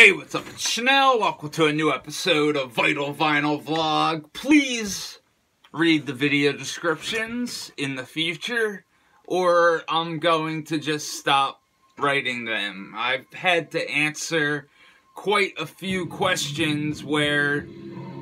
Hey, what's up? It's Schnell. Welcome to a new episode of Vital Vinyl Vlog. Please read the video descriptions in the future, or I'm going to just stop writing them. I've had to answer quite a few questions where,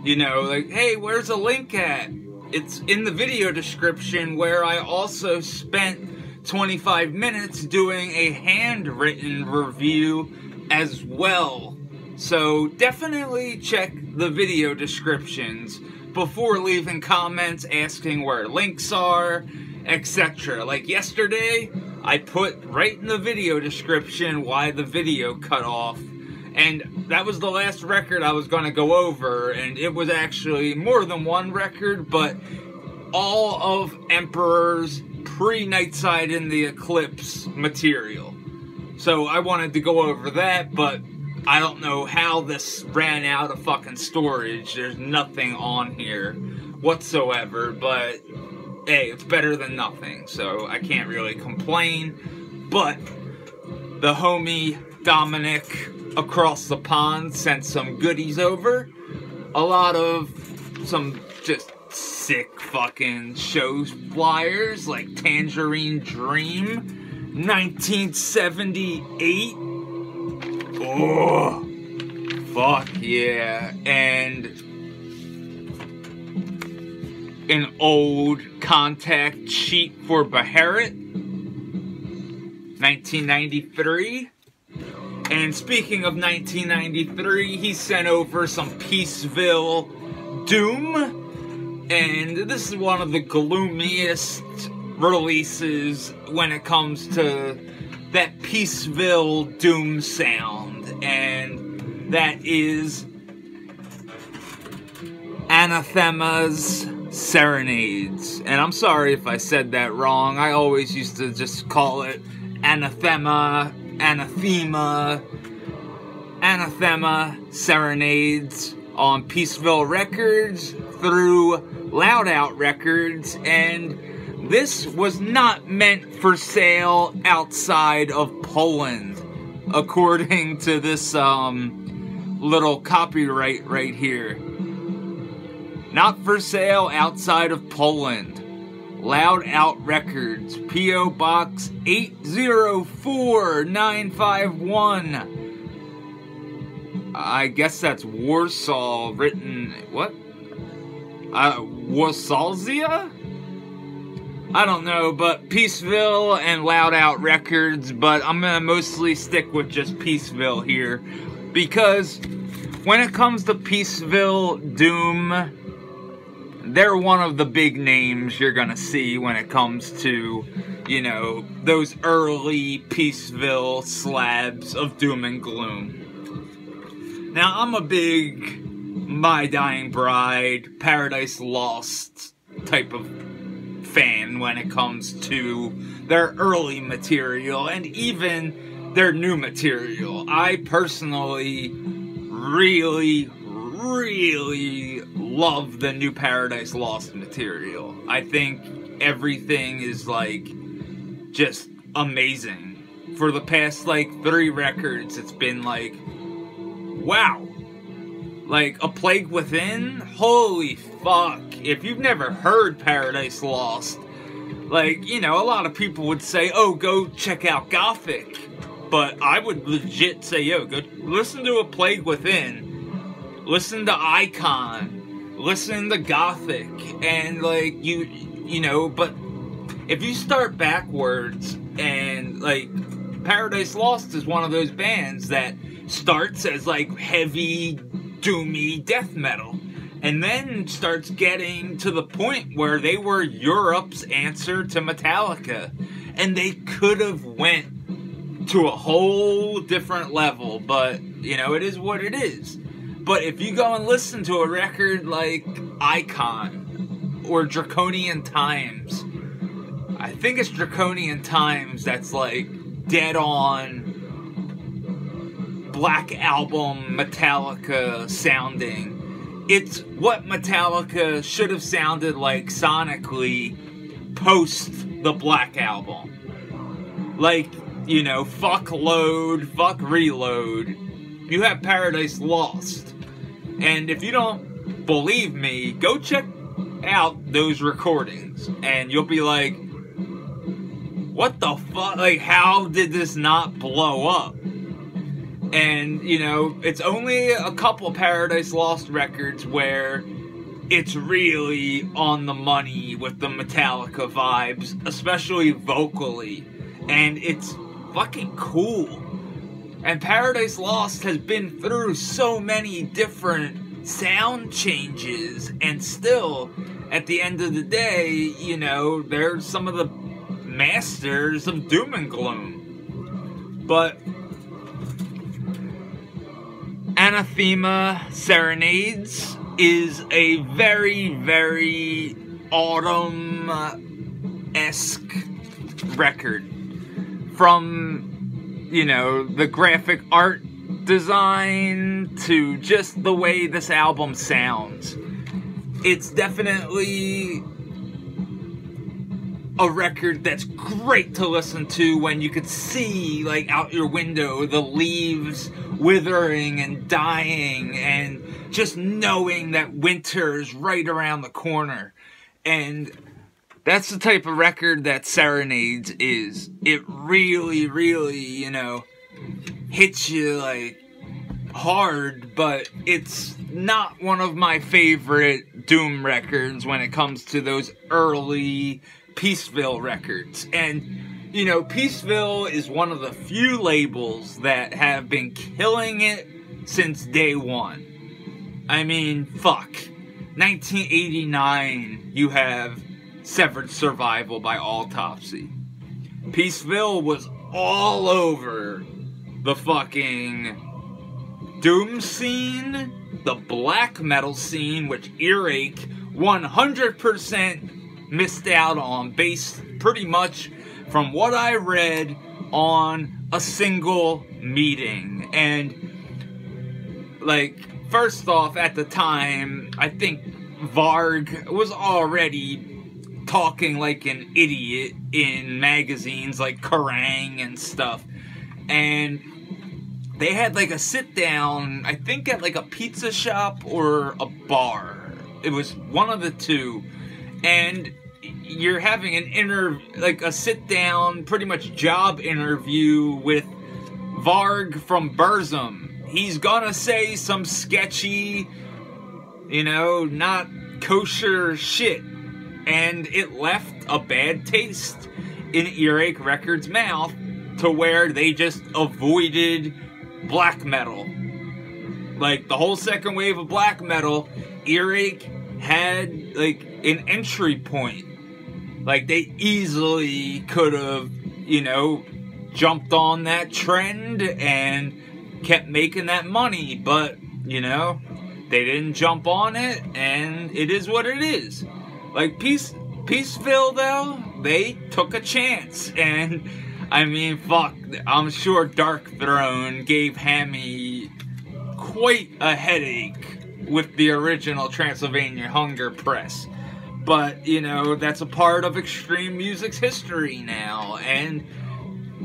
you know, like, hey, where's a link at? It's in the video description where I also spent 25 minutes doing a handwritten review as well. So definitely check the video descriptions before leaving comments asking where links are, etc. Like yesterday, I put right in the video description why the video cut off. And that was the last record I was going to go over, and it was actually more than one record, but all of Emperor's pre-Nightside in the Eclipse material. So I wanted to go over that, but I don't know how this ran out of fucking storage. There's nothing on here whatsoever, but hey, it's better than nothing, so I can't really complain. But the homie Dominic across the pond sent some goodies over. A lot of some just sick fucking shows flyers like Tangerine Dream 1978. Oh, fuck yeah. And an old contact sheet for Beherit. 1993. And speaking of 1993, he sent over some Peaceville Doom. And this is one of the gloomiest releases when it comes to that Peaceville Doom sound, and that is Anathema's Serenades. And I'm sorry if I said that wrong. I always used to just call it Anathema, Anathema, Anathema Serenades on Peaceville Records through Loud Out Records and this was not meant for sale outside of Poland, according to this um, little copyright right here. Not for sale outside of Poland. Loud Out Records, P.O. Box 804951. I guess that's Warsaw written. What? Uh, Warsawzia? I don't know, but Peaceville and Loud Out Records, but I'm gonna mostly stick with just Peaceville here because when it comes to Peaceville Doom, they're one of the big names you're gonna see when it comes to, you know, those early Peaceville slabs of Doom and Gloom. Now, I'm a big My Dying Bride, Paradise Lost type of fan when it comes to their early material and even their new material. I personally really, really love the new Paradise Lost material. I think everything is like just amazing. For the past like three records, it's been like, wow, like, A Plague Within? Holy fuck. If you've never heard Paradise Lost, like, you know, a lot of people would say, oh, go check out Gothic. But I would legit say, yo, go listen to A Plague Within. Listen to Icon. Listen to Gothic. And, like, you, you know, but if you start backwards and, like, Paradise Lost is one of those bands that starts as, like, heavy doomy death metal and then starts getting to the point where they were Europe's answer to Metallica and they could have went to a whole different level but you know it is what it is but if you go and listen to a record like Icon or Draconian Times I think it's Draconian Times that's like dead on Black Album Metallica sounding. It's what Metallica should have sounded like sonically post the Black Album. Like, you know, fuck load, fuck reload. you have Paradise Lost. And if you don't believe me, go check out those recordings and you'll be like, what the fuck? Like, how did this not blow up? And, you know, it's only a couple Paradise Lost records where it's really on the money with the Metallica vibes, especially vocally. And it's fucking cool. And Paradise Lost has been through so many different sound changes, and still, at the end of the day, you know, they're some of the masters of doom and gloom. But Anathema Serenades is a very, very autumn esque record. From, you know, the graphic art design to just the way this album sounds. It's definitely a record that's great to listen to when you could see like out your window the leaves withering and dying and just knowing that winter is right around the corner. And that's the type of record that serenades is. It really really you know hits you like hard but it's not one of my favorite doom records when it comes to those early Peaceville Records. And, you know, Peaceville is one of the few labels that have been killing it since day one. I mean, fuck. 1989, you have Severed Survival by Autopsy. Peaceville was all over the fucking doom scene, the black metal scene, which Earache 100% missed out on based pretty much from what I read on a single meeting. And, like, first off, at the time, I think Varg was already talking like an idiot in magazines like Kerrang and stuff. And they had like a sit down, I think at like a pizza shop or a bar. It was one of the two and you're having an inter like a sit down pretty much job interview with Varg from Burzum. He's gonna say some sketchy, you know, not kosher shit. And it left a bad taste in Earache Records' mouth to where they just avoided black metal. Like the whole second wave of black metal, Earache had like an entry point. Like they easily could have, you know, jumped on that trend and kept making that money, but you know, they didn't jump on it and it is what it is. Like Peace Peaceville though, they took a chance and I mean fuck I'm sure Darkthrone gave Hammy quite a headache with the original Transylvania Hunger press. But, you know, that's a part of extreme music's history now. And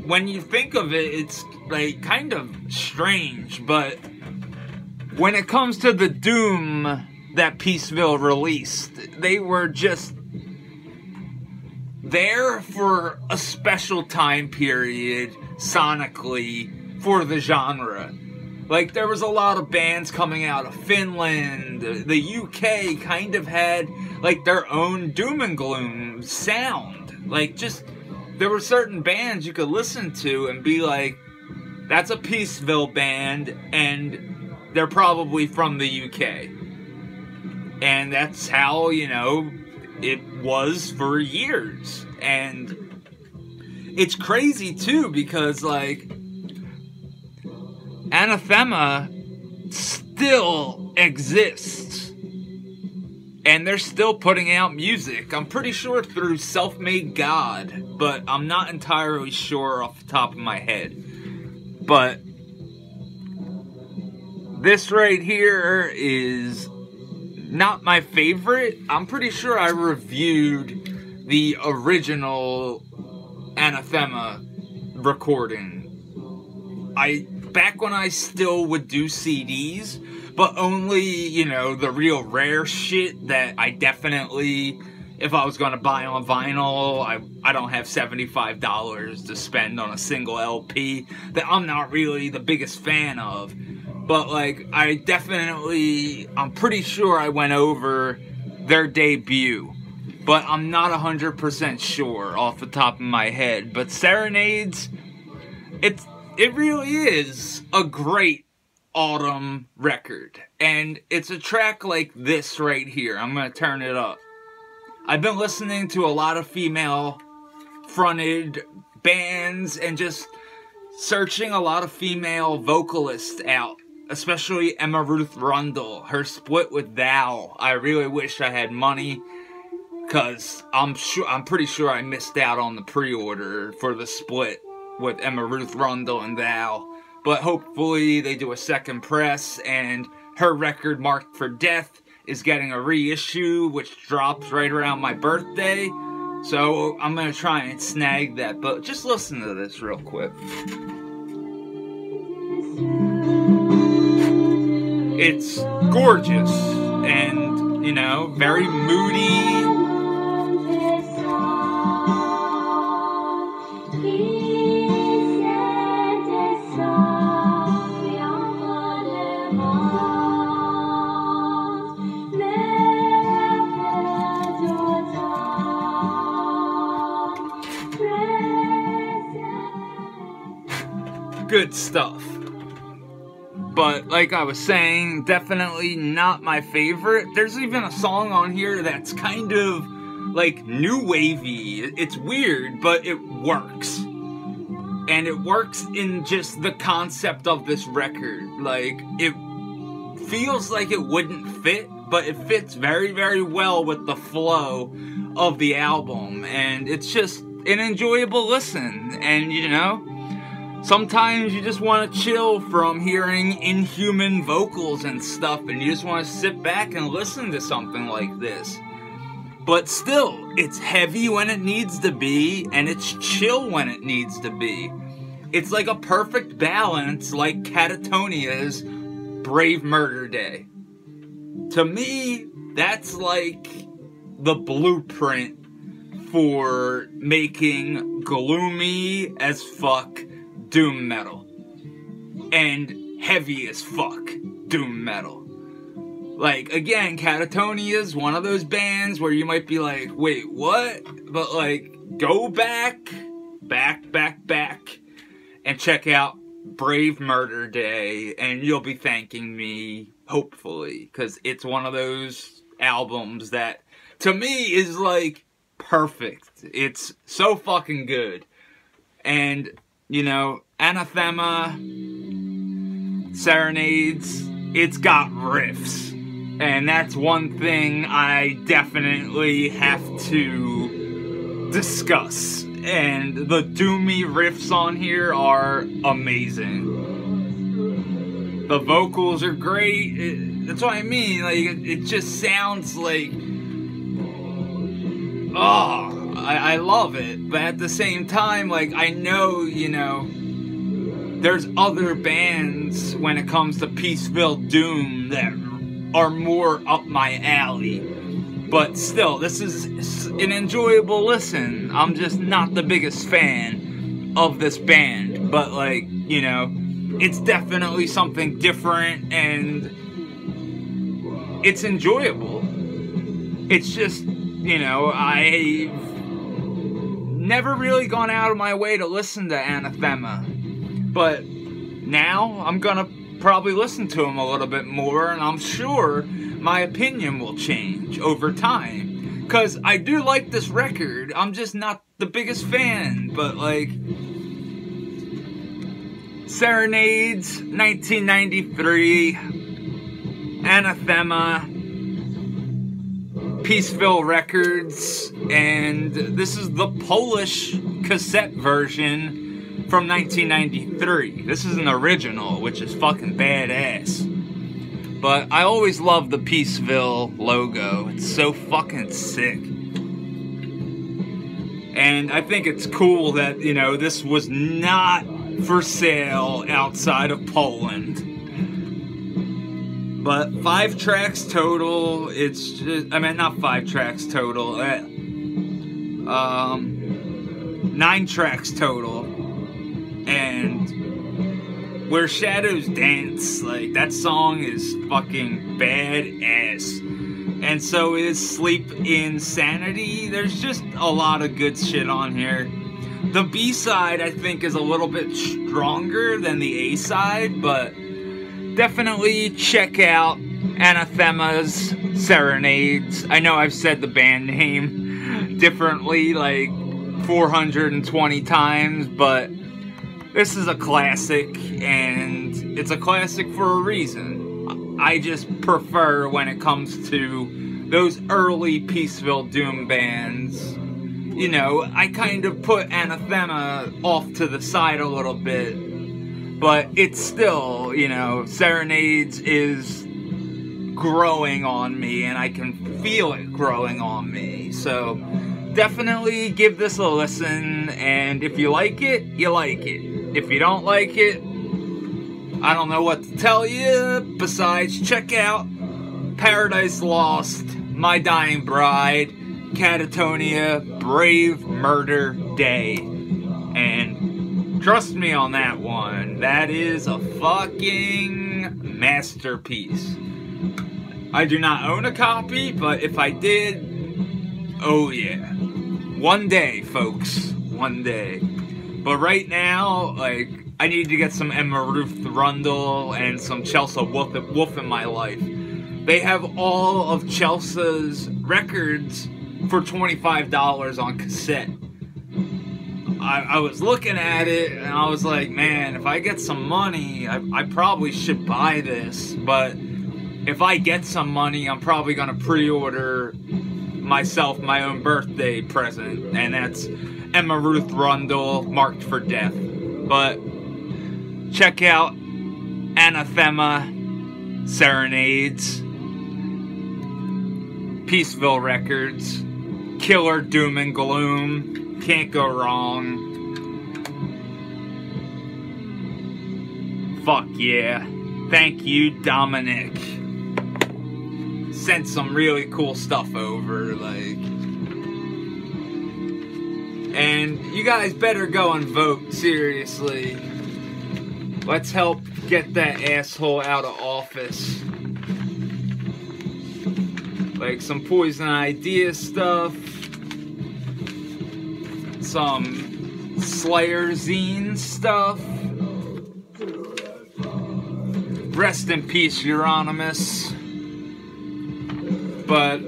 when you think of it, it's like kind of strange, but when it comes to the Doom that Peaceville released, they were just there for a special time period sonically for the genre. Like there was a lot of bands coming out of Finland. The UK kind of had like their own doom and gloom sound. Like just there were certain bands you could listen to and be like, that's a Peaceville band and they're probably from the UK. And that's how, you know, it was for years. And it's crazy too because like Anathema still exists. And they're still putting out music. I'm pretty sure through Self Made God, but I'm not entirely sure off the top of my head. But this right here is not my favorite. I'm pretty sure I reviewed the original Anathema recording. I back when I still would do CDs, but only, you know, the real rare shit that I definitely, if I was gonna buy on vinyl, I, I don't have $75 to spend on a single LP that I'm not really the biggest fan of. But, like, I definitely, I'm pretty sure I went over their debut but I'm not 100% sure off the top of my head. But Serenades, it's it really is a great autumn record. And it's a track like this right here. I'm going to turn it up. I've been listening to a lot of female fronted bands and just searching a lot of female vocalists out, especially Emma Ruth Rundle. Her split with Val. I really wish I had money because I'm sure I'm pretty sure I missed out on the pre-order for the split with Emma Ruth Rundle and Val. But hopefully they do a second press and her record Marked for Death is getting a reissue which drops right around my birthday. So I'm gonna try and snag that, but just listen to this real quick. It's gorgeous and, you know, very moody, stuff. But like I was saying, definitely not my favorite. There's even a song on here that's kind of like new wavy. It's weird, but it works. And it works in just the concept of this record. Like, it feels like it wouldn't fit, but it fits very, very well with the flow of the album. And it's just an enjoyable listen. And, you know, Sometimes you just want to chill from hearing inhuman vocals and stuff, and you just want to sit back and listen to something like this. But still, it's heavy when it needs to be, and it's chill when it needs to be. It's like a perfect balance, like Katatonia's Brave Murder Day. To me, that's like the blueprint for making gloomy as fuck doom metal. And heavy as fuck doom metal. Like, again, Katatonia is one of those bands where you might be like, wait, what? But, like, go back, back, back, back, and check out Brave Murder Day, and you'll be thanking me, hopefully, because it's one of those albums that, to me, is like perfect. It's so fucking good. And you know, anathema, serenades, it's got riffs. And that's one thing I definitely have to discuss. And the doomy riffs on here are amazing. The vocals are great. It, that's what I mean. Like, it, it just sounds like. Oh, I, I love it, but at the same time, like I know, you know, there's other bands when it comes to Peaceville Doom that are more up my alley. But still, this is an enjoyable listen. I'm just not the biggest fan of this band, but like, you know, it's definitely something different and it's enjoyable. It's just, you know, I never really gone out of my way to listen to Anathema. But now I'm gonna probably listen to him a little bit more, and I'm sure my opinion will change over time. Because I do like this record, I'm just not the biggest fan, but like. Serenades, 1993, Anathema, Peaceville Records, and this is the Polish cassette version from 1993. This is an original, which is fucking badass. But I always love the Peaceville logo. It's so fucking sick. And I think it's cool that, you know, this was not for sale outside of Poland. But five tracks total. It's just, I mean, not five tracks total. Uh, um, nine tracks total. And Where Shadows Dance, like, that song is fucking badass. And so is Sleep Insanity. There's just a lot of good shit on here. The B side, I think, is a little bit stronger than the A side, but definitely check out Anathema's Serenades. I know I've said the band name differently like 420 times, but this is a classic, and it's a classic for a reason. I just prefer when it comes to those early Peaceville Doom bands. You know, I kind of put Anathema off to the side a little bit but it's still, you know, Serenades is growing on me and I can feel it growing on me. So definitely give this a listen and if you like it, you like it. If you don't like it, I don't know what to tell you besides check out Paradise Lost, My Dying Bride, Katatonia, Brave Murder Day. And Trust me on that one. That is a fucking masterpiece. I do not own a copy, but if I did, oh yeah. One day, folks. One day. But right now, like, I need to get some Emma Ruth Rundle and some Chelsea Wolf, Wolfe in my life. They have all of Chelsea's records for $25 on cassette. I, I, was looking at it and I was like, man, if I get some money, I, I probably should buy this. But if I get some money, I'm probably going to pre order myself my own birthday present. And that's Emma Ruth Rundle, marked for death. But check out Anathema Serenades, Peaceville Records, Killer Doom and Gloom. Can't go wrong. Fuck yeah. Thank you, Dominic. Sent some really cool stuff over, like. And you guys better go and vote, seriously. Let's help get that asshole out of office. Like some poison idea stuff some Slayer zine stuff. Rest in peace, Euronymous. But,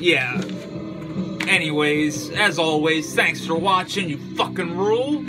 yeah. Anyways, as always, thanks for watching, you fucking rule.